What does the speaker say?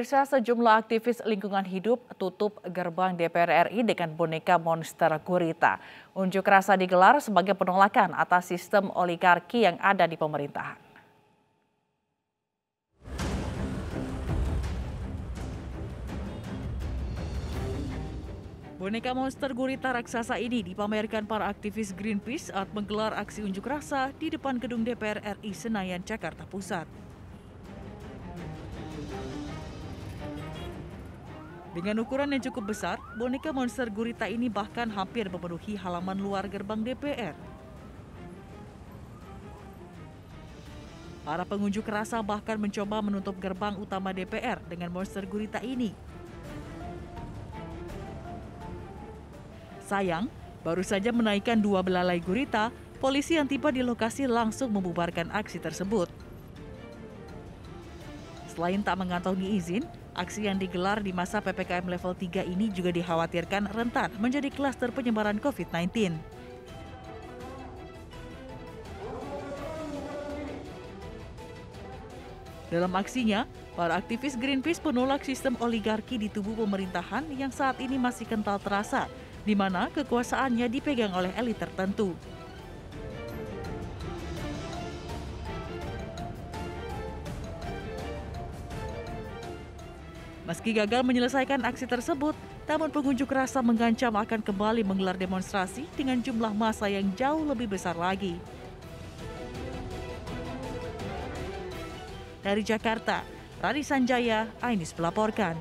Pemirsa, sejumlah aktivis lingkungan hidup tutup gerbang DPR RI dengan boneka monster gurita. Unjuk rasa digelar sebagai penolakan atas sistem oligarki yang ada di pemerintahan. Boneka monster gurita raksasa ini dipamerkan para aktivis Greenpeace saat menggelar aksi unjuk rasa di depan gedung DPR RI Senayan, Jakarta Pusat. Dengan ukuran yang cukup besar, boneka monster gurita ini bahkan hampir memenuhi halaman luar gerbang DPR. Para pengunjuk rasa bahkan mencoba menutup gerbang utama DPR dengan monster gurita ini. Sayang, baru saja menaikkan dua belalai gurita, polisi yang tiba di lokasi langsung membubarkan aksi tersebut. Selain tak mengantongi izin, Aksi yang digelar di masa PPKM level 3 ini juga dikhawatirkan rentan menjadi klaster penyebaran COVID-19. Dalam aksinya, para aktivis Greenpeace menolak sistem oligarki di tubuh pemerintahan yang saat ini masih kental terasa, di mana kekuasaannya dipegang oleh elit tertentu. Meski gagal menyelesaikan aksi tersebut, namun pengunjuk rasa mengancam akan kembali menggelar demonstrasi dengan jumlah massa yang jauh lebih besar lagi. Dari Jakarta, Rani Sanjaya, Ainis melaporkan.